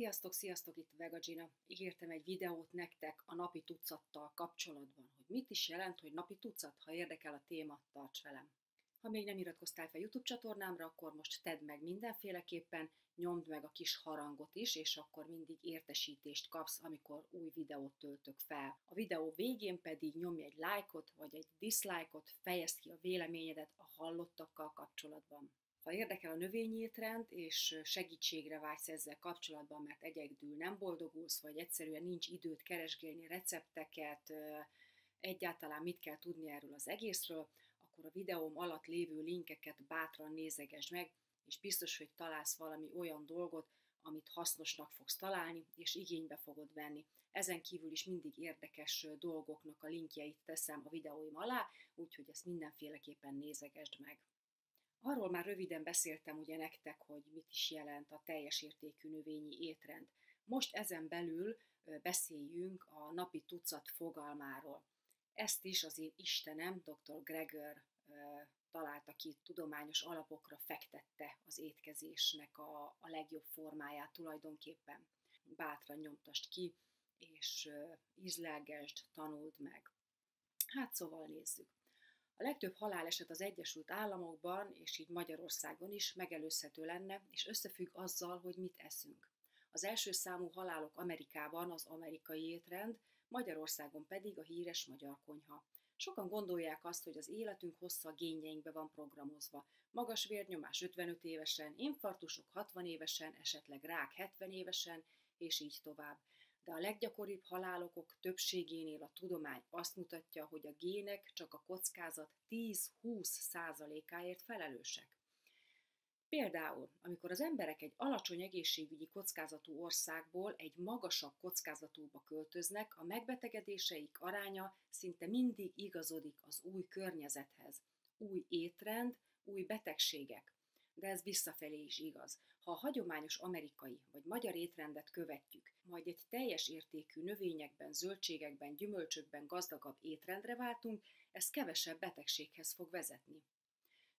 Sziasztok, sziasztok, itt Vega Gina. Ígértem egy videót nektek a napi tucattal kapcsolatban, hogy mit is jelent, hogy napi tucat, ha érdekel a téma, tarts velem. Ha még nem iratkoztál fel YouTube csatornámra, akkor most tedd meg mindenféleképpen, nyomd meg a kis harangot is, és akkor mindig értesítést kapsz, amikor új videót töltök fel. A videó végén pedig nyomj egy lájkot, vagy egy dislike-ot, fejezd ki a véleményedet a hallottakkal kapcsolatban. Ha érdekel a növényi étrend, és segítségre vágysz ezzel kapcsolatban, mert egyedül nem boldogulsz, vagy egyszerűen nincs időt keresgélni recepteket, egyáltalán mit kell tudni erről az egészről, akkor a videóm alatt lévő linkeket bátran nézegesd meg, és biztos, hogy találsz valami olyan dolgot, amit hasznosnak fogsz találni, és igénybe fogod venni. Ezen kívül is mindig érdekes dolgoknak a linkjeit teszem a videóim alá, úgyhogy ezt mindenféleképpen nézegesd meg. Arról már röviden beszéltem ugye nektek, hogy mit is jelent a teljes értékű növényi étrend. Most ezen belül beszéljünk a napi tucat fogalmáról. Ezt is az én Istenem, dr. Gregor találta ki, tudományos alapokra fektette az étkezésnek a, a legjobb formáját tulajdonképpen. Bátran nyomtast ki, és ízlelgesd, tanuld meg. Hát szóval nézzük. A legtöbb haláleset az Egyesült Államokban, és így Magyarországon is megelőzhető lenne, és összefügg azzal, hogy mit eszünk. Az első számú halálok Amerikában az amerikai étrend, Magyarországon pedig a híres magyar konyha. Sokan gondolják azt, hogy az életünk hossza génjeinkbe van programozva. Magas vérnyomás 55 évesen, infartusok 60 évesen, esetleg rák 70 évesen, és így tovább de a leggyakoribb halálokok többségénél a tudomány azt mutatja, hogy a gének csak a kockázat 10-20 százalékáért felelősek. Például, amikor az emberek egy alacsony egészségügyi kockázatú országból egy magasabb kockázatúba költöznek, a megbetegedéseik aránya szinte mindig igazodik az új környezethez. Új étrend, új betegségek de ez visszafelé is igaz. Ha a hagyományos amerikai vagy magyar étrendet követjük, majd egy teljes értékű növényekben, zöldségekben, gyümölcsökben gazdagabb étrendre váltunk, ez kevesebb betegséghez fog vezetni.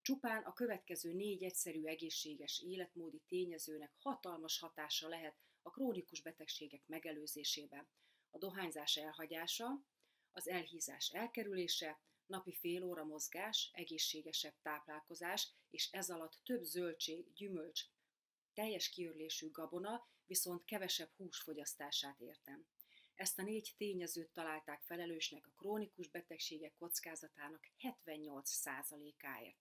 Csupán a következő négy egyszerű egészséges életmódi tényezőnek hatalmas hatása lehet a krónikus betegségek megelőzésében. A dohányzás elhagyása, az elhízás elkerülése, napi fél óra mozgás, egészségesebb táplálkozás, és ez alatt több zöldség, gyümölcs, teljes kiörlésű gabona, viszont kevesebb húsfogyasztását értem. Ezt a négy tényezőt találták felelősnek a krónikus betegségek kockázatának 78%-áért.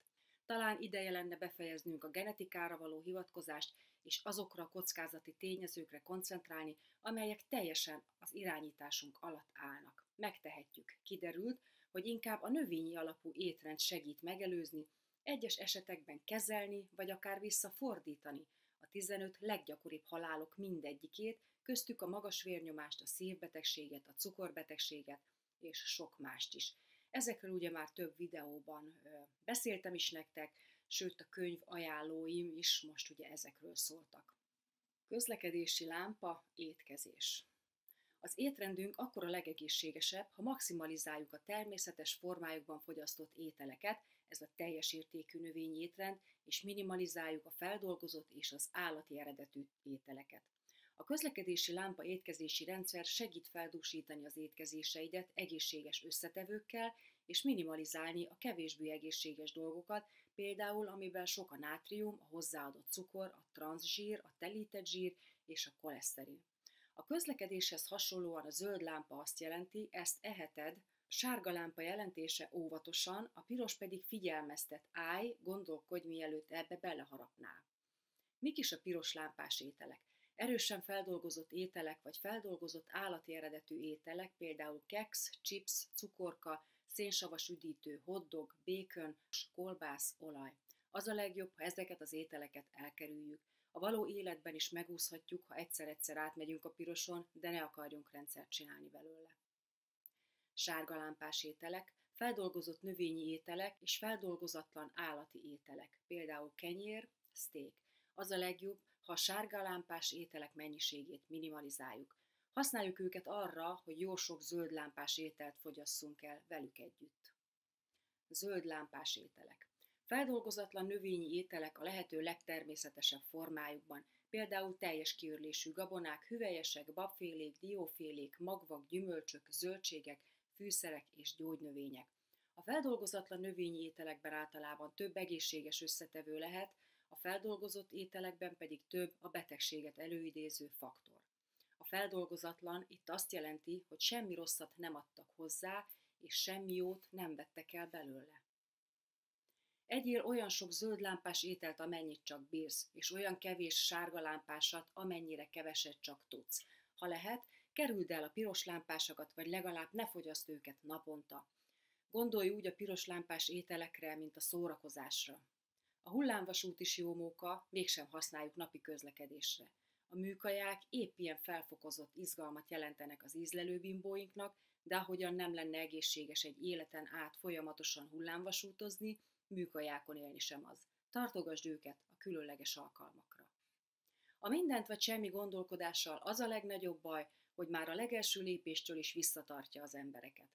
Talán ideje lenne befejeznünk a genetikára való hivatkozást, és azokra a kockázati tényezőkre koncentrálni, amelyek teljesen az irányításunk alatt állnak. Megtehetjük. Kiderült, hogy inkább a növényi alapú étrend segít megelőzni, egyes esetekben kezelni, vagy akár visszafordítani a 15 leggyakoribb halálok mindegyikét, köztük a magas vérnyomást, a szívbetegséget, a cukorbetegséget és sok mást is. Ezekről ugye már több videóban beszéltem is nektek, sőt a könyv ajánlóim is most ugye ezekről szóltak. Közlekedési lámpa, étkezés. Az étrendünk akkor a legegészségesebb, ha maximalizáljuk a természetes formájukban fogyasztott ételeket, ez a teljes értékű növényi étrend, és minimalizáljuk a feldolgozott és az állati eredetű ételeket. A közlekedési lámpa étkezési rendszer segít feldúsítani az étkezéseidet egészséges összetevőkkel, és minimalizálni a kevésbé egészséges dolgokat, például amiben sok a nátrium, a hozzáadott cukor, a transzsír, a telített zsír és a koleszterin. A közlekedéshez hasonlóan a zöld lámpa azt jelenti, ezt eheted, sárga lámpa jelentése óvatosan, a piros pedig figyelmeztet, állj, gondolkodj, mielőtt ebbe beleharapnál. Mik is a piros lámpás ételek? Erősen feldolgozott ételek vagy feldolgozott állati eredetű ételek, például keks, chips, cukorka, szénsavas üdítő, hotdog, bacon, kolbász, olaj. Az a legjobb, ha ezeket az ételeket elkerüljük. A való életben is megúszhatjuk, ha egyszer-egyszer átmegyünk a piroson, de ne akarjunk rendszert csinálni belőle. Sárga lámpás ételek, feldolgozott növényi ételek és feldolgozatlan állati ételek, például kenyér, steak. Az a legjobb, ha a sárga lámpás ételek mennyiségét minimalizáljuk. Használjuk őket arra, hogy jó sok zöld lámpás ételt fogyasszunk el velük együtt. Zöld lámpás ételek. Feldolgozatlan növényi ételek a lehető legtermészetesebb formájukban, például teljes kiörlésű gabonák, hüvelyesek, babfélék, diófélék, magvak, gyümölcsök, zöldségek, fűszerek és gyógynövények. A feldolgozatlan növényi ételekben általában több egészséges összetevő lehet, a feldolgozott ételekben pedig több a betegséget előidéző faktor. A feldolgozatlan itt azt jelenti, hogy semmi rosszat nem adtak hozzá, és semmi jót nem vettek el belőle. Egyél olyan sok zöld lámpás ételt, amennyit csak bírsz, és olyan kevés sárga lámpásat, amennyire keveset csak tudsz. Ha lehet, kerüld el a piros lámpásokat, vagy legalább ne fogyaszt őket naponta. Gondolj úgy a piros lámpás ételekre, mint a szórakozásra. A hullámvasút is jó móka, mégsem használjuk napi közlekedésre. A műkaják épp ilyen felfokozott izgalmat jelentenek az ízlelőbimbóinknak, de ahogyan nem lenne egészséges egy életen át folyamatosan hullámvasútozni, műkajákon élni sem az. Tartogasd őket a különleges alkalmakra. A mindent vagy semmi gondolkodással az a legnagyobb baj, hogy már a legelső lépéstől is visszatartja az embereket.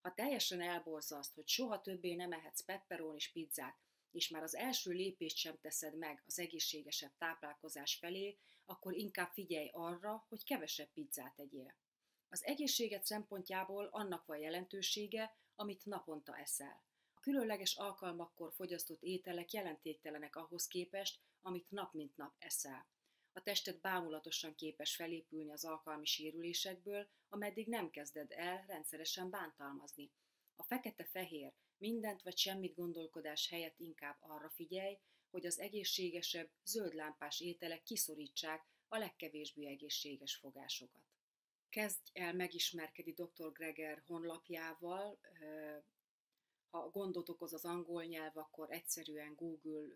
Ha teljesen elborzaszt, hogy soha többé nem ehetsz pepperonis pizzát, és már az első lépést sem teszed meg az egészségesebb táplálkozás felé, akkor inkább figyelj arra, hogy kevesebb pizzát egyél. Az egészséget szempontjából annak van jelentősége, amit naponta eszel. Különleges alkalmakkor fogyasztott ételek jelentéktelenek ahhoz képest, amit nap mint nap eszel. A tested bámulatosan képes felépülni az alkalmi sérülésekből, ameddig nem kezded el rendszeresen bántalmazni. A fekete-fehér, mindent vagy semmit gondolkodás helyett inkább arra figyelj, hogy az egészségesebb, zöldlámpás ételek kiszorítsák a legkevésbé egészséges fogásokat. Kezdj el megismerkedni dr. Greger honlapjával, ha gondot okoz az angol nyelv, akkor egyszerűen Google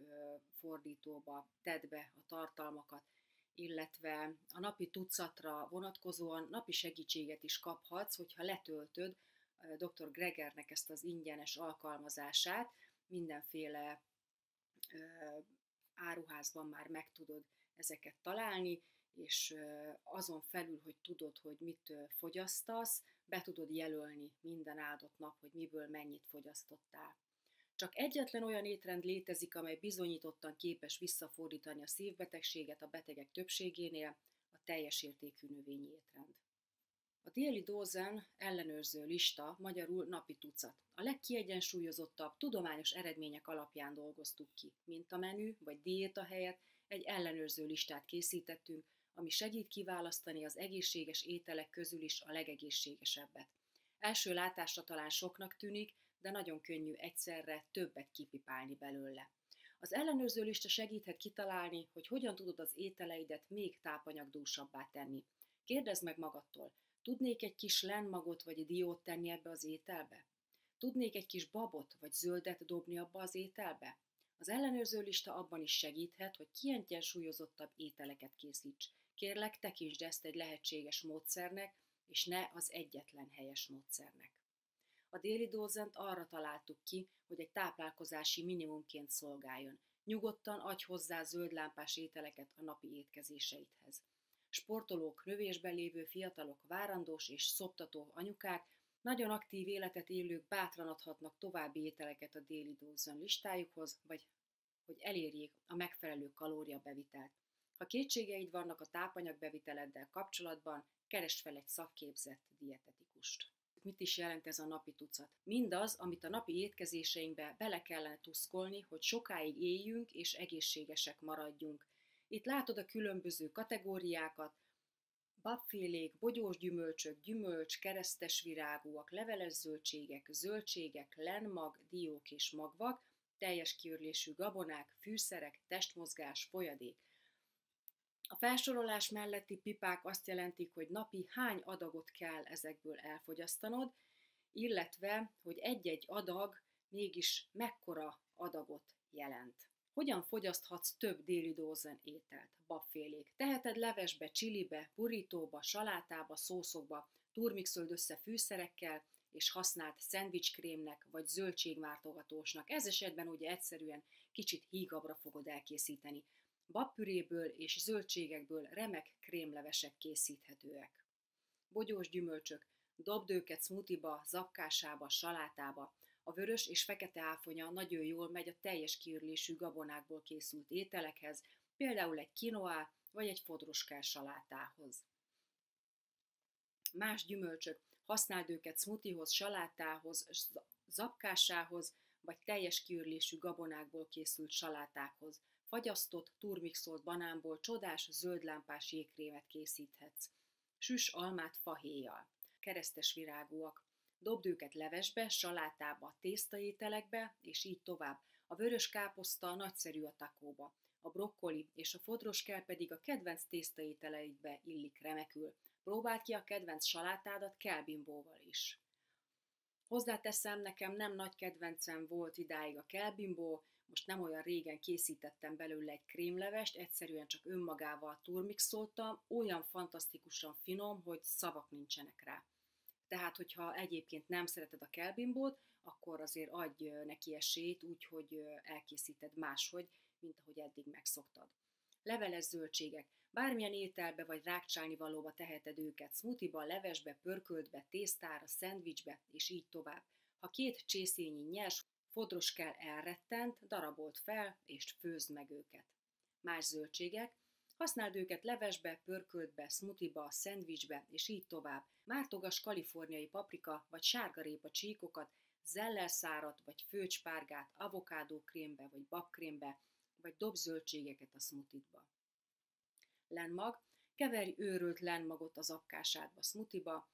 fordítóba tedd be a tartalmakat, illetve a napi tucatra vonatkozóan napi segítséget is kaphatsz, hogyha letöltöd dr. Gregernek ezt az ingyenes alkalmazását, mindenféle áruházban már meg tudod ezeket találni, és azon felül, hogy tudod, hogy mit fogyasztasz, be tudod jelölni minden áldott nap, hogy miből mennyit fogyasztottál. Csak egyetlen olyan étrend létezik, amely bizonyítottan képes visszafordítani a szívbetegséget a betegek többségénél, a teljes értékű növényi étrend. A déli dózen ellenőrző lista, magyarul napi tucat. A legkiegyensúlyozottabb, tudományos eredmények alapján dolgoztuk ki. Mint a menü vagy diéta helyett egy ellenőrző listát készítettünk, ami segít kiválasztani az egészséges ételek közül is a legegészségesebbet. Első látásra talán soknak tűnik, de nagyon könnyű egyszerre többet kipipálni belőle. Az ellenőrző lista segíthet kitalálni, hogy hogyan tudod az ételeidet még tápanyagdúsabbá tenni. Kérdezd meg magadtól, tudnék egy kis lenmagot vagy diót tenni ebbe az ételbe? Tudnék egy kis babot vagy zöldet dobni abba az ételbe? Az ellenőrző lista abban is segíthet, hogy kiegyensúlyozottabb ételeket készíts. Kérlek, tekintsd ezt egy lehetséges módszernek, és ne az egyetlen helyes módszernek. A déli dózent arra találtuk ki, hogy egy táplálkozási minimumként szolgáljon. Nyugodtan adj hozzá zöldlámpás ételeket a napi étkezéseidhez. Sportolók, növésben lévő fiatalok, várandós és szoptató anyukák, nagyon aktív életet élők bátran adhatnak további ételeket a déli dózon listájukhoz, vagy hogy elérjék a megfelelő kalóriabevitelt. Ha kétségeid vannak a tápanyagbeviteleddel kapcsolatban, keresd fel egy szakképzett dietetikust. Mit is jelent ez a napi tucat? Mindaz, amit a napi étkezéseinkbe bele kellene tuszkolni, hogy sokáig éljünk és egészségesek maradjunk. Itt látod a különböző kategóriákat, babfélék, bogyós gyümölcsök, gyümölcs, keresztes virágúak, leveles zöldségek, zöldségek, lenmag, diók és magvak, teljes kiörlésű gabonák, fűszerek, testmozgás, folyadék. Felsorolás melletti pipák azt jelentik, hogy napi hány adagot kell ezekből elfogyasztanod, illetve, hogy egy-egy adag mégis mekkora adagot jelent. Hogyan fogyaszthatsz több déli dózen ételt, babfélék? Teheted levesbe, csilibe, burítóba, salátába, szószokba, turmixöld össze fűszerekkel, és használt szendvicskrémnek vagy zöldségváltogatósnak. Ez esetben ugye egyszerűen kicsit hígabbra fogod elkészíteni. Babpüréből és zöldségekből remek krémlevesek készíthetőek. Bogyós gyümölcsök, dobd őket smoothie-ba, zapkásába, salátába. A vörös és fekete áfonya nagyon jól megy a teljes kiürlésű gabonákból készült ételekhez, például egy kinoá vagy egy fodroskál salátához. Más gyümölcsök, használd őket smoothiehoz, salátához, zapkásához, vagy teljes kiürlésű gabonákból készült salátákhoz. Fagyasztott, turmixolt banánból csodás zöldlámpás jégkrémet készíthetsz. Süs almát fahéjjal. Keresztes virágúak. Dobd őket levesbe, salátába, tésztaételekbe, és így tovább. A vörös káposzta nagyszerű a takóba. A brokkoli és a fodroskel pedig a kedvenc tésztaételeidbe illik remekül. Próbáld ki a kedvenc salátádat kelbimbóval is. Hozzáteszem, nekem nem nagy kedvencem volt idáig a kelbimbó, most nem olyan régen készítettem belőle egy krémlevest, egyszerűen csak önmagával turmixoltam, olyan fantasztikusan finom, hogy szavak nincsenek rá. Tehát, hogyha egyébként nem szereted a kelbimbót, akkor azért adj neki esélyt, úgyhogy elkészíted máshogy, mint ahogy eddig megszoktad. Leveles zöldségek. Bármilyen ételbe vagy rákcsálni valóba teheted őket, smoothie-ba, levesbe, pörköltbe, tésztára, szendvicsbe, és így tovább. Ha két csészényi nyers fodros kell elrettent, darabolt fel, és főzd meg őket. Más zöldségek, Használd őket levesbe, pörköltbe, smoothie-ba, szendvicsbe, és így tovább. Mártogas kaliforniai paprika vagy sárgarépa csíkokat, zellelszárat vagy főcspárgát, avokádó krémbe vagy babkrémbe, vagy dob zöldségeket a smoothie-ba. Lenmag, keverj őrült lenmagot az apkásádba, smoothie-ba,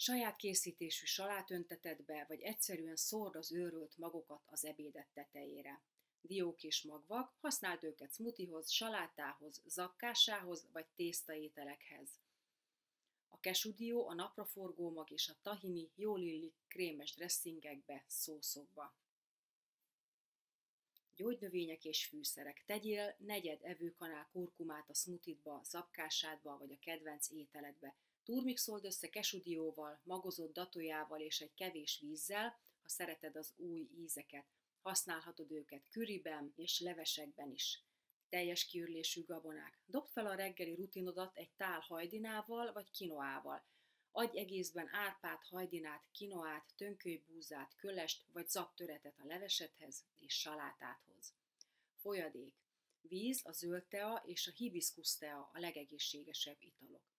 saját készítésű salátöntetetbe, vagy egyszerűen szórd az őrült magokat az ebédet tetejére. Diók és magvak, használd őket smoothiehoz, salátához, zakkásához vagy tésztaételekhez. A kesudió, a napraforgó mag és a tahini jól illik krémes dresszingekbe, szószokba. Gyógynövények és fűszerek. Tegyél negyed evőkanál kurkumát a smoothie-ba, zapkásádba vagy a kedvenc ételedbe. Turmixold össze kesudióval, magozott datójával és egy kevés vízzel, ha szereted az új ízeket. Használhatod őket küriben és levesekben is. Teljes kiürlésű gabonák. Dobd fel a reggeli rutinodat egy tál hajdinával vagy kinoával. Adj egészben árpát, hajdinát, kinoát, tönkölybúzát, kölest vagy zaptöretet a levesethez és salátáthoz. Folyadék. Víz, a zöld tea és a hibiszkusz tea a legegészségesebb italok.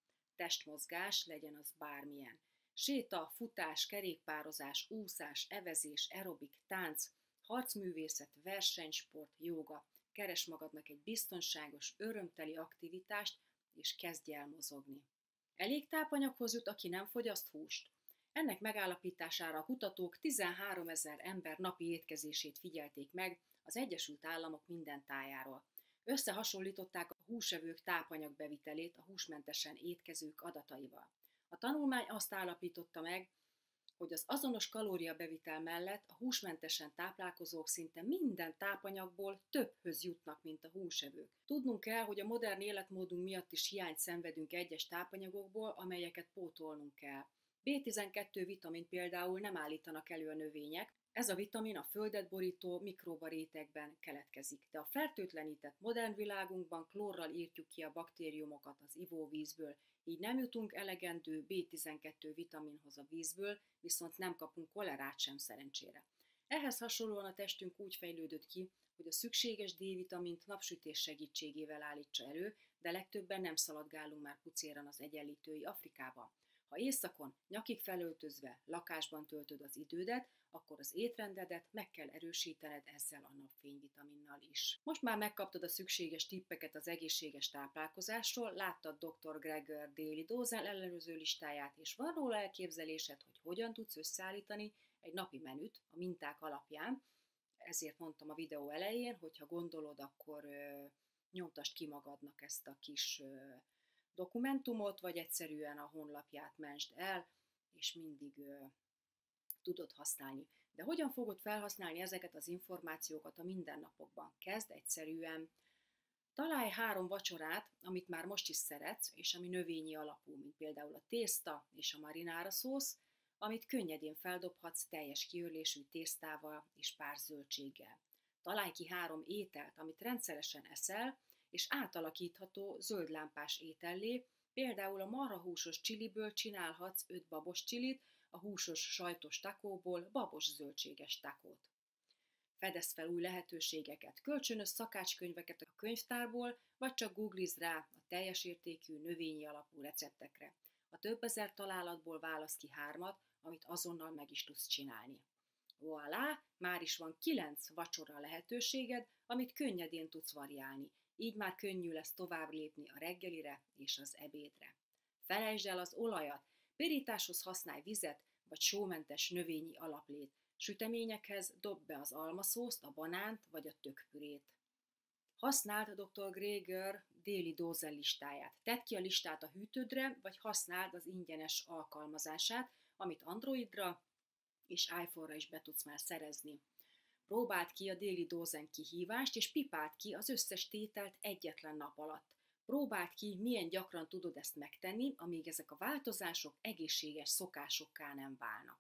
Testmozgás legyen az bármilyen. Séta, futás, kerékpározás, úszás, evezés, aerobik, tánc, harcművészet, versenysport, joga. Keres magadnak egy biztonságos, örömteli aktivitást, és kezdj el mozogni. Elég tápanyaghoz jut, aki nem fogyaszt húst? Ennek megállapítására a kutatók 13 ezer ember napi étkezését figyelték meg az Egyesült Államok minden tájáról. Összehasonlították a húsevők tápanyagbevitelét a húsmentesen étkezők adataival. A tanulmány azt állapította meg, hogy az azonos kalóriabevitel mellett a húsmentesen táplálkozók szinte minden tápanyagból többhöz jutnak, mint a húsevők. Tudnunk kell, hogy a modern életmódunk miatt is hiányt szenvedünk egyes tápanyagokból, amelyeket pótolnunk kell. B12 vitamin például nem állítanak elő a növények, ez a vitamin a földet borító mikróba rétegben keletkezik, de a fertőtlenített modern világunkban klórral írtjuk ki a baktériumokat az ivóvízből, így nem jutunk elegendő B12 vitaminhoz a vízből, viszont nem kapunk kolerát sem szerencsére. Ehhez hasonlóan a testünk úgy fejlődött ki, hogy a szükséges D-vitamint napsütés segítségével állítsa elő, de legtöbben nem szaladgálunk már pucéran az egyenlítői Afrikába. Ha éjszakon, nyakig felöltözve, lakásban töltöd az idődet, akkor az étrendedet meg kell erősítened ezzel a napfényvitaminnal is. Most már megkaptad a szükséges tippeket az egészséges táplálkozásról, láttad dr. Gregor déli dózel ellenőrző listáját, és van róla elképzelésed, hogy hogyan tudsz összeállítani egy napi menüt a minták alapján, ezért mondtam a videó elején, hogy ha gondolod, akkor ö, nyomtast ki magadnak ezt a kis ö, dokumentumot, vagy egyszerűen a honlapját mensd el, és mindig ö, tudod használni. De hogyan fogod felhasználni ezeket az információkat a mindennapokban? Kezd egyszerűen. Találj három vacsorát, amit már most is szeretsz, és ami növényi alapú, mint például a tészta és a marinára szósz, amit könnyedén feldobhatsz teljes kiörlésű tésztával és pár zöldséggel. Találj ki három ételt, amit rendszeresen eszel, és átalakítható zöldlámpás étellé, például a marhahúsos csiliből csinálhatsz öt babos csilit, a húsos sajtos takóból babos zöldséges takót. Fedez fel új lehetőségeket, kölcsönös szakácskönyveket a könyvtárból, vagy csak googliz rá a teljes értékű növényi alapú receptekre. A több ezer találatból válasz ki hármat, amit azonnal meg is tudsz csinálni. Voilà, már is van kilenc vacsora lehetőséged, amit könnyedén tudsz variálni, így már könnyű lesz tovább lépni a reggelire és az ebédre. Felejtsd el az olajat, pirításhoz használj vizet, vagy sómentes növényi alaplét, süteményekhez dob be az almaszószt, a banánt vagy a tökpürét. Használd dr. Gregor déli dózel listáját. Tedd ki a listát a hűtődre, vagy használd az ingyenes alkalmazását, amit Androidra és iPhone-ra is be tudsz már szerezni. Próbáld ki a déli dózen kihívást, és pipáld ki az összes tételt egyetlen nap alatt. Próbáld ki, milyen gyakran tudod ezt megtenni, amíg ezek a változások egészséges szokásokká nem válnak.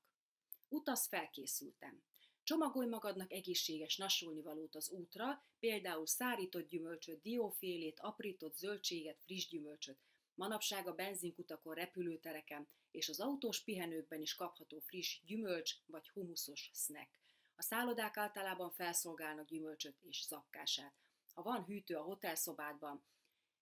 Utaz felkészültem. Csomagolj magadnak egészséges nasolnivalót az útra, például szárított gyümölcsöt, diófélét, aprított zöldséget, friss gyümölcsöt. Manapság a benzinkutakon, repülőtereken és az autós pihenőkben is kapható friss gyümölcs vagy humuszos snack. A szállodák általában felszolgálnak gyümölcsöt és zakkását. Ha van hűtő a hotelszobádban,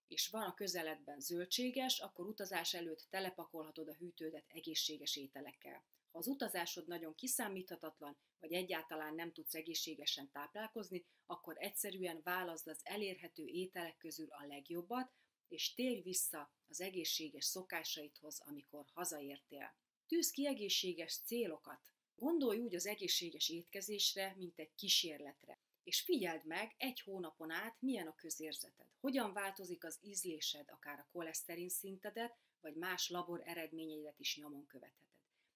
és van a közeledben zöldséges, akkor utazás előtt telepakolhatod a hűtődet egészséges ételekkel. Ha az utazásod nagyon kiszámíthatatlan, vagy egyáltalán nem tudsz egészségesen táplálkozni, akkor egyszerűen válaszd az elérhető ételek közül a legjobbat, és térj vissza az egészséges szokásaidhoz, amikor hazaértél. Tűz ki egészséges célokat. Gondolj úgy az egészséges étkezésre, mint egy kísérletre. És figyeld meg egy hónapon át, milyen a közérzeted. Hogyan változik az ízlésed, akár a koleszterin szintedet, vagy más labor eredményeidet is nyomon követheted.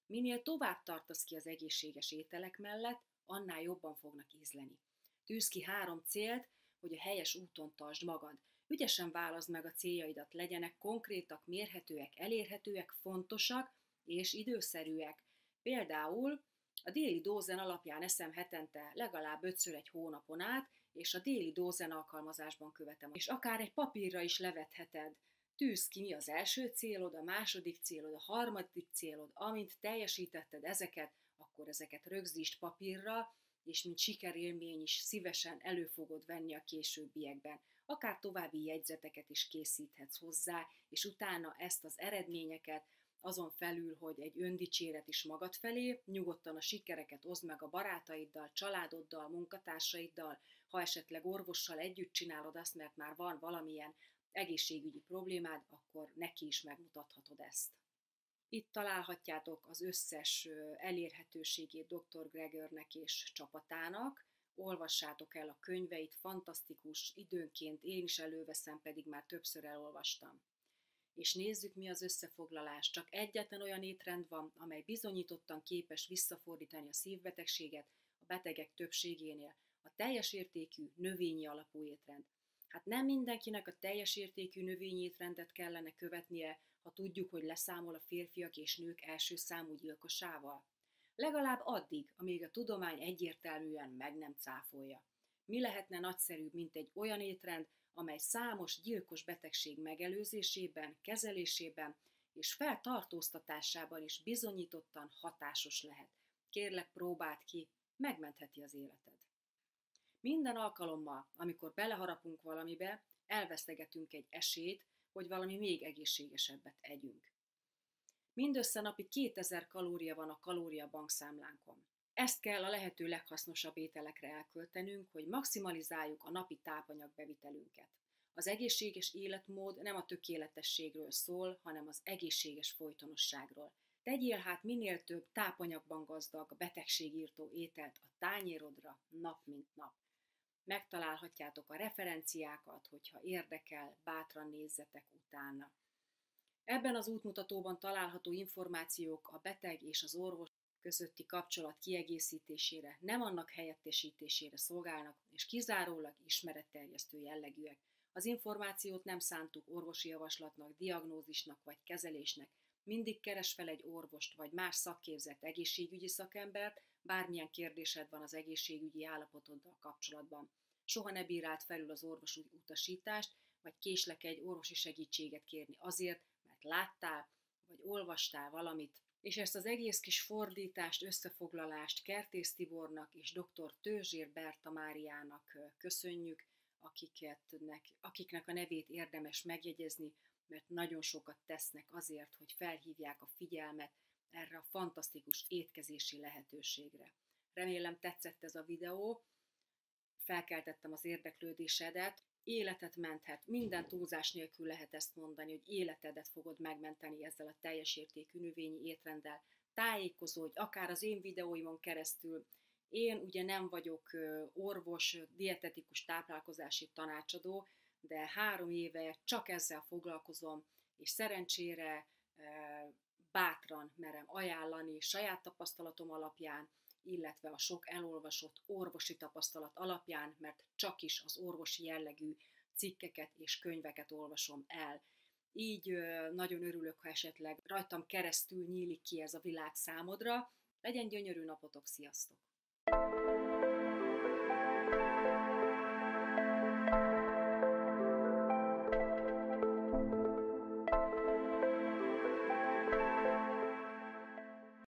Minél tovább tartasz ki az egészséges ételek mellett, annál jobban fognak ízleni. Tűz ki három célt, hogy a helyes úton tartsd magad. Ügyesen válaszd meg a céljaidat, legyenek konkrétak, mérhetőek, elérhetőek, fontosak és időszerűek. Például a déli dózen alapján eszem hetente legalább ötször egy hónapon át, és a déli dózen alkalmazásban követem. És akár egy papírra is levetheted. Tűz ki, mi az első célod, a második célod, a harmadik célod, amint teljesítetted ezeket, akkor ezeket rögzítsd papírra, és mint sikerélmény is szívesen elő fogod venni a későbbiekben. Akár további jegyzeteket is készíthetsz hozzá, és utána ezt az eredményeket azon felül, hogy egy öndicséret is magad felé, nyugodtan a sikereket oszd meg a barátaiddal, családoddal, munkatársaiddal, ha esetleg orvossal együtt csinálod azt, mert már van valamilyen egészségügyi problémád, akkor neki is megmutathatod ezt. Itt találhatjátok az összes elérhetőségét dr. Gregornek és csapatának, olvassátok el a könyveit, fantasztikus, időnként én is előveszem, pedig már többször elolvastam. És nézzük, mi az összefoglalás. Csak egyetlen olyan étrend van, amely bizonyítottan képes visszafordítani a szívbetegséget a betegek többségénél. A teljes értékű, növényi alapú étrend. Hát nem mindenkinek a teljes értékű növényi étrendet kellene követnie, ha tudjuk, hogy leszámol a férfiak és nők első számú gyilkosával. Legalább addig, amíg a tudomány egyértelműen meg nem cáfolja. Mi lehetne nagyszerűbb, mint egy olyan étrend, amely számos gyilkos betegség megelőzésében, kezelésében és feltartóztatásában is bizonyítottan hatásos lehet. Kérlek, próbáld ki, megmentheti az életed. Minden alkalommal, amikor beleharapunk valamibe, elvesztegetünk egy esélyt, hogy valami még egészségesebbet együnk. Mindössze napi 2000 kalória van a kalória bankszámlánkon. Ezt kell a lehető leghasznosabb ételekre elköltenünk, hogy maximalizáljuk a napi tápanyagbevitelünket. Az egészséges életmód nem a tökéletességről szól, hanem az egészséges folytonosságról. Tegyél hát minél több tápanyagban gazdag, betegségírtó ételt a tányérodra nap mint nap. Megtalálhatjátok a referenciákat, hogyha érdekel, bátran nézzetek utána. Ebben az útmutatóban található információk a beteg és az orvos közötti kapcsolat kiegészítésére, nem annak helyettesítésére szolgálnak, és kizárólag ismeretterjesztő jellegűek. Az információt nem szántuk orvosi javaslatnak, diagnózisnak vagy kezelésnek. Mindig keres fel egy orvost vagy más szakképzett egészségügyi szakembert, bármilyen kérdésed van az egészségügyi állapotoddal kapcsolatban. Soha ne bírált felül az orvosi utasítást, vagy késlek egy orvosi segítséget kérni azért, mert láttál, vagy olvastál valamit És ezt az egész kis fordítást, összefoglalást Kertész Tibornak és dr. Tőzsér Berta Máriának köszönjük, akiketnek, akiknek a nevét érdemes megjegyezni, mert nagyon sokat tesznek azért, hogy felhívják a figyelmet erre a fantasztikus étkezési lehetőségre. Remélem tetszett ez a videó, felkeltettem az érdeklődésedet, életet menthet, minden túlzás nélkül lehet ezt mondani, hogy életedet fogod megmenteni ezzel a teljes értékű növényi étrenddel. Tájékozódj, akár az én videóimon keresztül. Én ugye nem vagyok orvos, dietetikus táplálkozási tanácsadó, de három éve csak ezzel foglalkozom, és szerencsére bátran merem ajánlani saját tapasztalatom alapján, illetve a sok elolvasott orvosi tapasztalat alapján, mert csak is az orvosi jellegű cikkeket és könyveket olvasom el. Így nagyon örülök, ha esetleg rajtam keresztül nyílik ki ez a világ számodra. Legyen gyönyörű napotok, sziasztok!